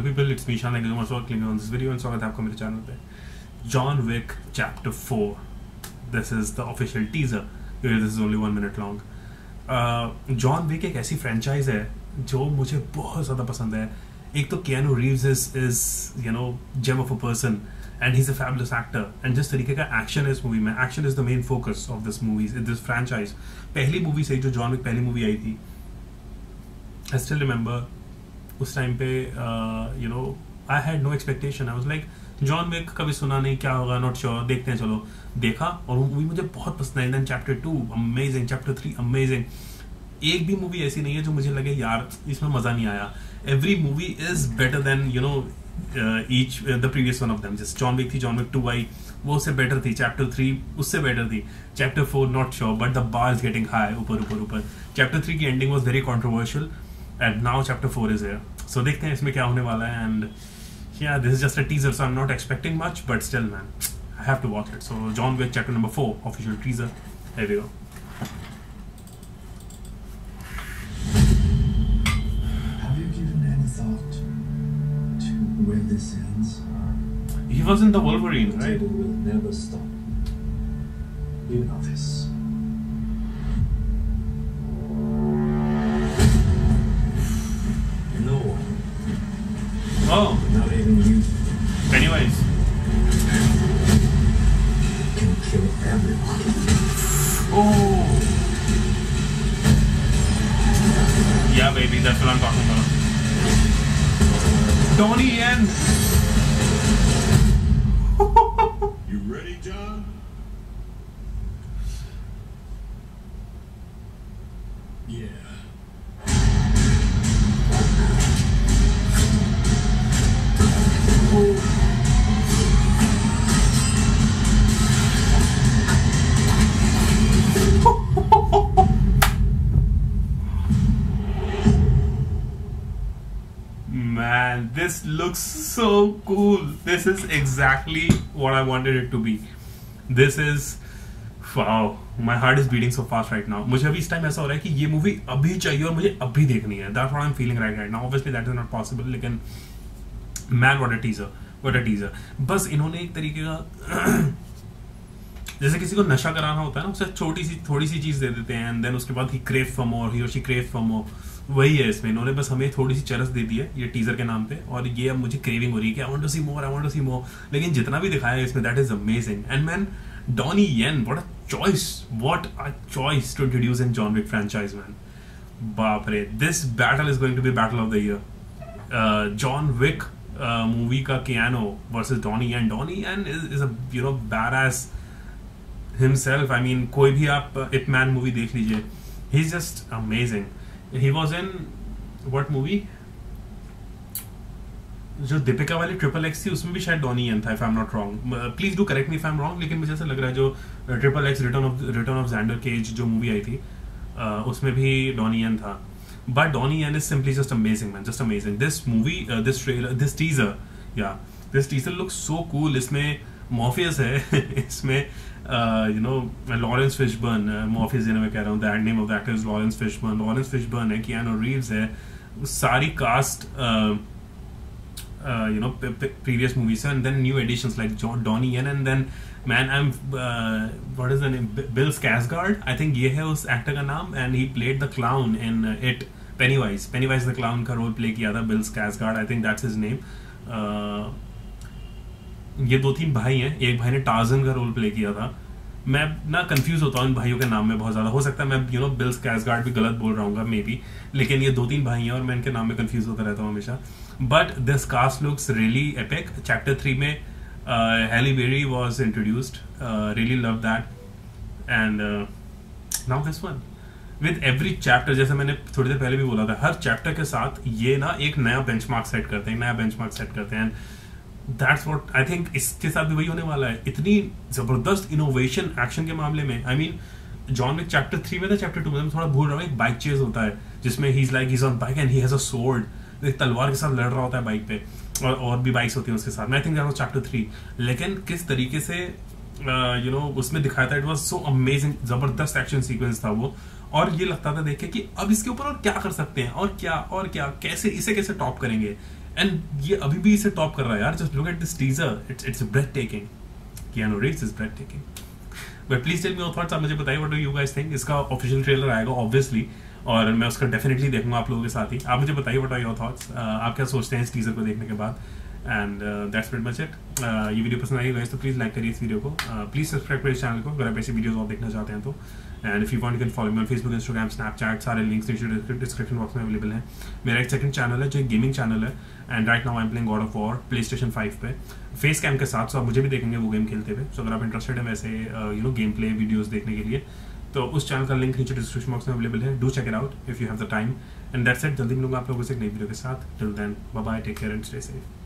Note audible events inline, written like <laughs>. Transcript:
It's me Shan. Thank you so much for clicking on this video and स्वागत है आपका मेरे channel पे। John Wick, Chapter 4 This is the official teaser. This is only one minute long. John Wick एक ऐसी franchise है जो मुझे बहुत ज़्यादा पसंद है। एक तो Keanu Reeves is is you know gem of a person and he is a fabulous actor and जिस तरीके का एक्शन है इस मूवी में action is the main focus of this movies this franchise पहली मूवी से जो जॉन विक पहली मूवी आई थी आई स्टिल रिमेंबर उस टाइम पे you know I had no expectation I was like John Wick कभी सुना नहीं, क्या होगा नॉट श्योर देखते हैं, चलो। देखा और वो मूवी मुझे बहुत पसंद आई। Then chapter two amazing chapter three amazing एक भी मूवी ऐसी नहीं है जो मुझे लगे, यार, इसमें मज़ा नहीं आया. Every movie is better than you know each the previous one of them just John Wick थी जॉन विक टू आई, वो उससे बेटर थी। चैप्टर थ्री उससे बेटर थी। Chapter four not sure but the bar is getting high ऊपर ऊपर ऊपर। चैप्टर थ्री की ending was very controversial and now chapter four is है सो देखते हैं इसमें क्या होने वाला है एंड या this is just a teaser so I am not expecting much but still man I have to watch it so John Wick chapter number four official teaser है we go Where the Wolverine, right? Never stop. You know this. Oh. not even you. Anyways. Oh. Yeah, baby, that's what I'm talking about. Tony and this looks so cool. This is exactly what I wanted it to be. This is wow. My heart is beating so fast right now. मुझे अभी इस time ऐसा हो रहा है कि ये movie अभी चाहिए और मुझे अभी देखनी है. That's what I'm feeling right right now. Obviously that is not possible. लेकिन man what a teaser. What a teaser. बस इन्होंने एक तरीके का जैसे किसी को नशा कराना होता है ना उसे छोटी सी थोड़ी सी चीज़ दे देते हैं एंड देन उसके बाद ही क्रेव फॉर मोर ही और शी क्रेव फॉर मोर वही है इसमें। इन्होंने बस हमें थोड़ी सी चरस दे दी है ये टीजर के नाम पे और ये अब मुझे क्रेविंग हो रही है कि I want to see more I want to see more लेकिन जितना भी दिखाया है इसमें that is amazing and man Donnie Yen what a choice what a choice to introduce in John Wick franchise man बाप रे this battle is going to be battle of the year John Wick movie का Keanu versus Donnie and Donnie and is a you know bad himself. I mean, कोई भी आप it man movie देख लीजिए। He is just amazing he was in what movie जो दीपिका वाली triple X थी, उसमें भी शायद डॉनी एन था if I am not wrong please do correct me if I am wrong लेकिन मुझे ऐसा लग रहा है जो triple X return of return of Xander Cage जो मूवी आई थी उसमें भी डॉनी एन था. But Donnie Yen is simply just amazing man just amazing this movie this trailer this teaser या this teaser look so cool इसमें Morpheus है, <laughs> इसमें you know Laurence Fishburne Morpheus जिन्हें मैं कह रहा हूँ name of that Laurence Fishburne Laurence Fishburne है कि रीव्स है सारी cast you know previous movies and then new additions like Donnie Yen and then man I am what is Bill Skarsgard I think ये है उस actor का नाम and he played the clown in It Pennywise Pennywise the clown का role play किया था Bill Skarsgard I think that's his name ये दो तीन भाई हैं, एक भाई ने टार्जन का रोल प्ले किया था। मैं ना कंफ्यूज होता हूँ इन भाइयों के नाम में बहुत ज़्यादा। हो सकता है मैं यू नो बिल्स कैसगार्ड भी गलत बोल रहा हूँ मे बी लेकिन ये दो तीन भाई हैं और मैं इनके नाम में कंफ्यूज होता रहता हूँ हमेशा। But this cast looks really epic chapter three में Halle Berry was introduced really love that and now this one with every chapter जैसे मैंने थोड़ी देर पहले भी बोला था, हर चैप्टर के साथ ये ना एक नया बेंचमार्क सेट करते हैं, नया बेंचमार्क सेट करते हैं। दैट्स व्हाट आई थिंक इसके साथ भी वही होने वाला है। इतनी ज़बरदस्त इनोवेशन एक्शन के मामले में I mean John Wick chapter three में था चैप्टर टू में थोड़ा भूल रहा हूँ, एक बाइक चेज होता है, जिसमें he is like is on bike and he has a sword एक तलवार के साथ लड़ रहा होता है बाइक पे, और और भी बाइक्स होती हैं उसके साथ। I think that was chapter three लेकिन किस तरीके से यू नो उसमें दिखाया था इट वाज सो अमेजिंग ज़बरदस्त एक्शन सीक्वेंस था वो। और ये लगता था देख कि अब इसके ऊपर और क्या कर सकते हैं, और क्या और क्या, कैसे, इसे कैसे टॉप करेंगे? एंड ये अभी भी इसे टॉप कर रहा है यार just look at this teaser it's it's breathtaking Keanu Reeves is breathtaking but please tell me your thoughts आप मुझे बताइए what do you guys think इसका ऑफिशियल ट्रेलर आएगा ऑब्वियसली और मैं उसका डेफिनेटली देखूँगा आप लोगों के साथ ही. आप मुझे बताइए व्हाट आर योर थॉट्स आप क्या सोचते हैं इस टीजर को देखने के बाद? And that's wait much it ये वीडियो पसंद आई गाइस तो प्लीज़ लाइक करिए इस वीडियो को. प्लीज़ सब्सक्राइब करिए चैनल को. अगर आप ऐसी वीडियोस और देखना चाहते हैं तो. And if you want you can follow me on Facebook Instagram Snapchat सारे लिंक्स नीचे डिस्क्रिप्शन बॉक्स में अवेलेबल है। मेरा एक सेकंड चैनल है, जो एक गेमिंग चैनल है। And right now I am playing God of War PlayStation five पे। फेस कैम के साथ सो आप मुझे भी देखेंगे वो गेम खेलते हुए। सो अगर आप इंटरेस्टेड है वैसे you know game play videos देखने के लिए तो उस चैनल का लिंक नीचे डिस्क्रिप्शन बॉक्स में अवेलेबल है। Do check it out if you have the time and that's it जल्दी मिलूँगा आप लोगों से एक नई वीडियो के साथ। Till then bye take care and stay safe